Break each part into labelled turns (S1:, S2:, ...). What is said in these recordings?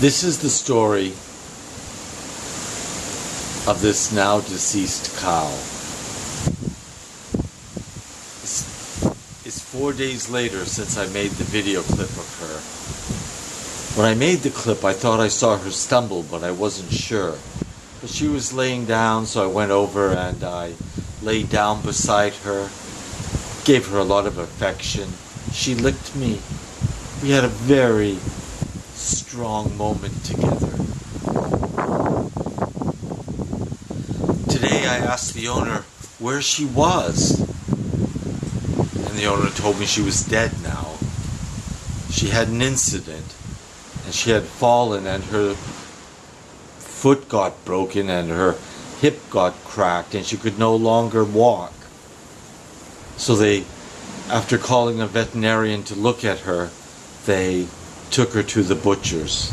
S1: This is the story of this now deceased cow. It's, four days later since I made the video clip of her. When I made the clip, I thought I saw her stumble, but I wasn't sure. But she was laying down, so I went over and I laid down beside her, gave her a lot of affection. She licked me. We had a very strong moment together. Today I asked the owner where she was. And the owner told me she was dead now. She had an incident and she had fallen and her foot got broken and her hip got cracked and she could no longer walk. So they, after calling a veterinarian to look at her, they took her to the butcher's.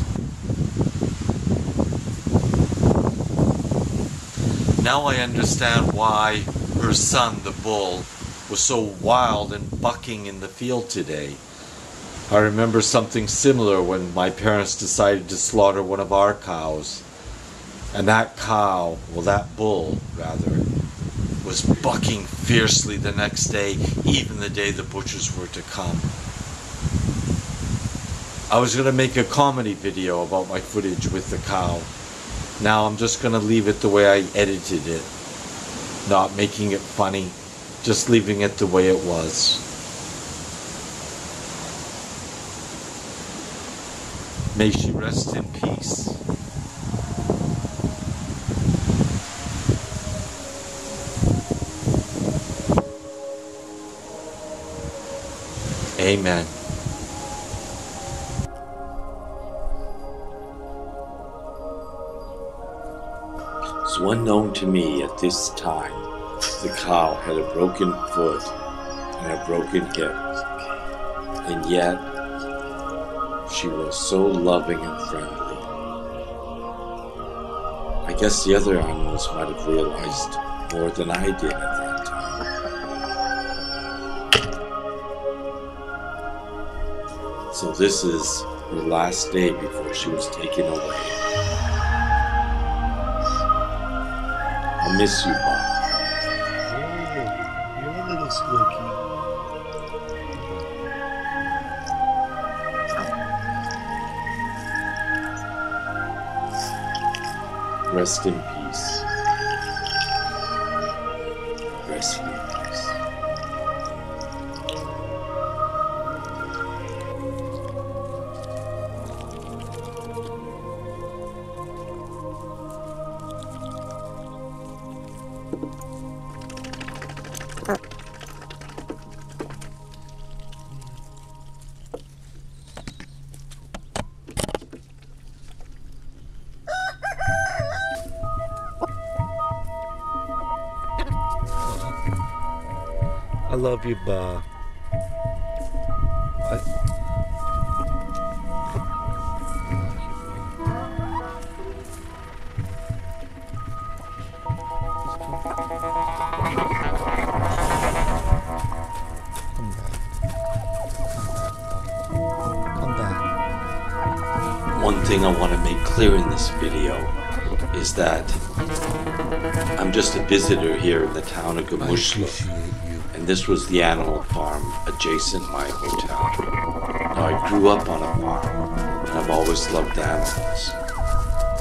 S1: Now I understand why her son, the bull, was so wild and bucking in the field today. I remember something similar when my parents decided to slaughter one of our cows. And that cow, well, that bull, rather, was bucking fiercely the next day, even the day the butchers were to come. I was going to make a comedy video about my footage with the cow. Now I'm just going to leave it the way I edited it. Not making it funny, just leaving it the way it was. May she rest in peace. Amen. Unknown to me at this time, the cow had a broken foot and a broken hip, and yet she was so loving and friendly. I guess the other animals might have realized more than I did at that time. So this is her last day before she was taken away. Miss you, Bob. Rest in peace.
S2: I love you, Ba. I... Come back.
S1: One thing I want to make clear in this video is that I'm just a visitor here in the town of
S2: I
S1: Gamushla. And this was the animal farm adjacent my hotel. Now, I grew up on a farm, and I've always loved animals.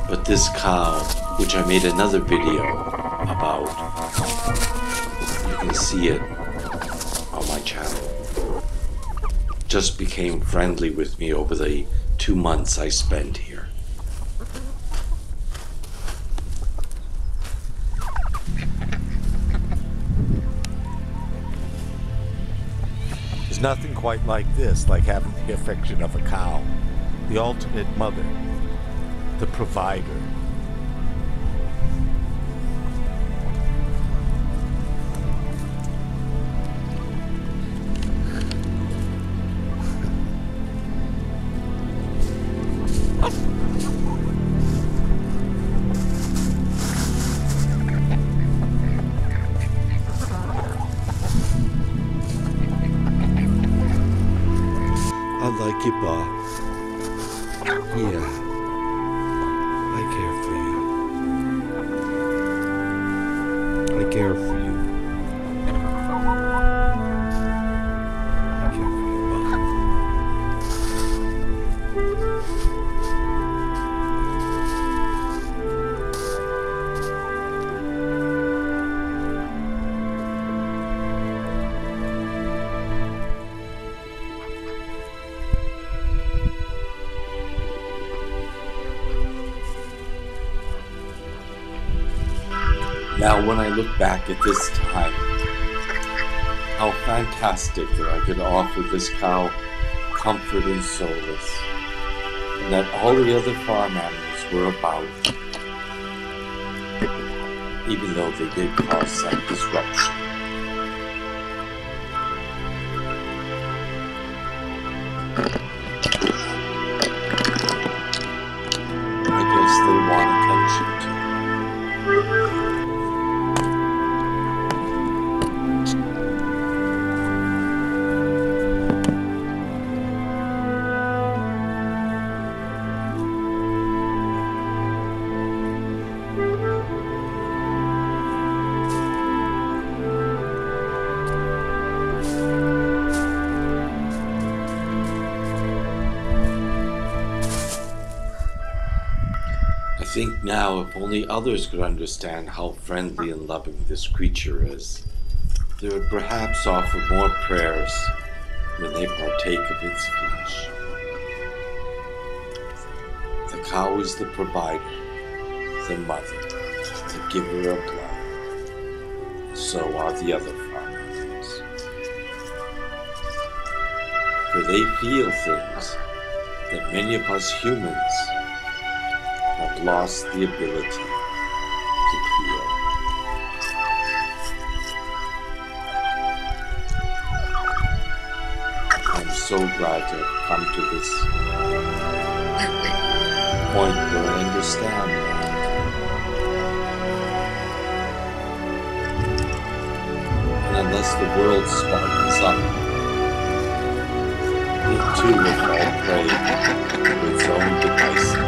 S1: But this cow, which I made another video about, you can see it on my channel, just became friendly with me over the two months I spent here.
S2: Nothing quite like this, like having the affection of a cow, the ultimate mother, the provider.
S1: Now, when I look back at this time, how fantastic that I could offer this cow comfort and solace, and that all the other farm animals were about, even though they did cause some disruption. I guess they want now, if only others could understand how friendly and loving this creature is, they would perhaps offer more prayers when they partake of its flesh. The cow is the provider, the mother, the giver of love. So are the other farm animals. For they feel things that many of us humans have lost the ability to feel. I'm so glad to have come to this point where I understand. And unless the world sparkles up, it too will fall prey to its own devices.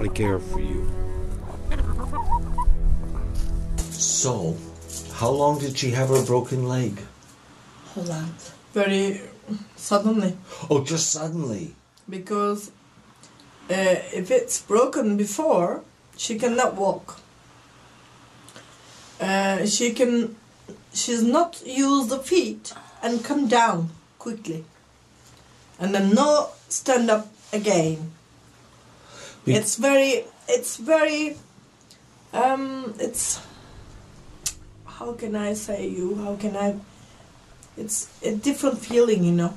S1: I care for you.
S3: So, how long did she have her broken leg?
S4: Holland. Very suddenly.
S3: Oh, just suddenly.
S4: Because uh, if it's broken before, she cannot walk. Uh, she can, she's not use the feet and come down quickly. And then no stand up again. It's very, it's very, um, it's, how can I say you, how can I, it's a different feeling, you know.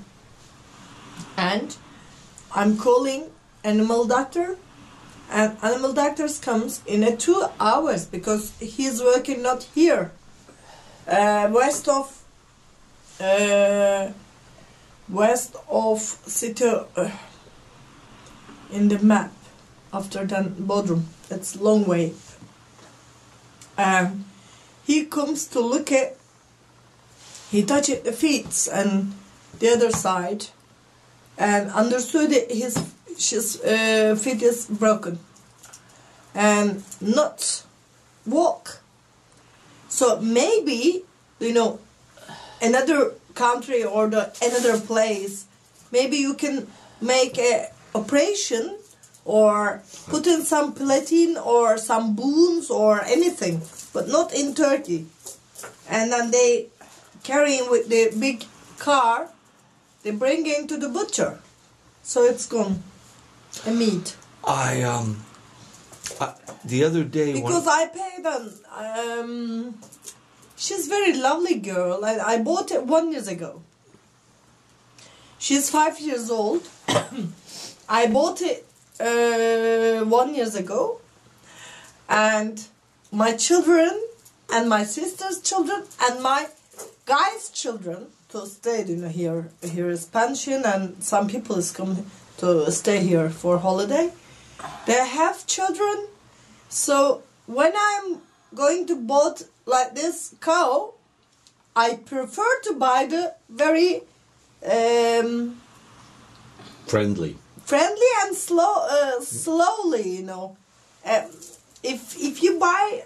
S4: And I'm calling animal doctor and animal doctors comes in a two hours because he's working not here. Uh, west of uh, west of city uh, in the map after than Bodrum it's long way um, he comes to look at he touched the feet and the other side and understood his his uh, feet is broken and not walk. So maybe you know another country or the another place, maybe you can make a operation or put in some plating or some bones or anything, but not in Turkey. and then they carrying with the big car. They bring it to the butcher, so it's gone. A meat
S1: I um, I, the other day
S4: because I paid them. Um, she's very lovely girl, and I bought it one years ago. She's five years old. I bought it uh, one years ago, and my children and my sister's children and my guys' children to stay know, here. Here is pension, and some people is come to stay here for holiday. They have children, so when I'm going to bought like this cow, I prefer to buy the very um,
S1: friendly.
S4: Friendly and slow, uh, slowly. You know, um, if if you buy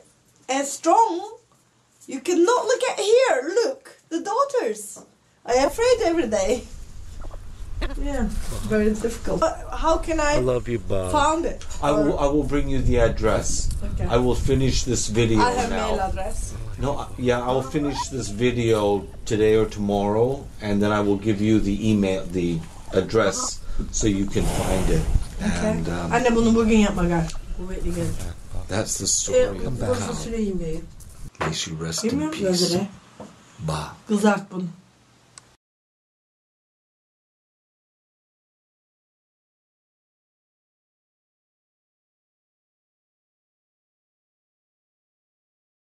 S4: a strong, you cannot look at here. Look, the daughters. I afraid every day. Yeah, very difficult. Uh, How can I, I
S1: love you, Bob.
S4: found it?
S1: I will. I will bring you the address.
S4: Okay.
S1: I will finish this video
S4: I have
S1: now.
S4: mail address.
S1: No, yeah, I will finish this video today or tomorrow, and then I will give you the email, the address, so you can find it.
S4: Okay.
S1: And um,
S4: Anne bunu bugün yapma gel. Kuvvetli
S1: that's the story about
S4: Fasulye yemeği.
S1: May she rest in peace.
S4: gözüne.
S1: Ba.
S4: Kızart bunu.